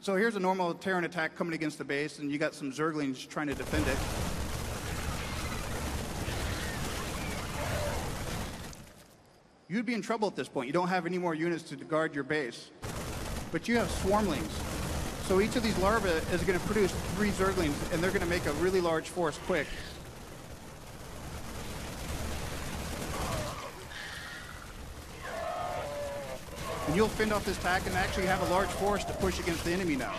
So here's a normal Terran attack coming against the base, and you got some Zerglings trying to defend it. You'd be in trouble at this point. You don't have any more units to guard your base. But you have swarmlings. So each of these larvae is going to produce three Zerglings, and they're going to make a really large force quick. And you'll fend off this pack and actually have a large force to push against the enemy now.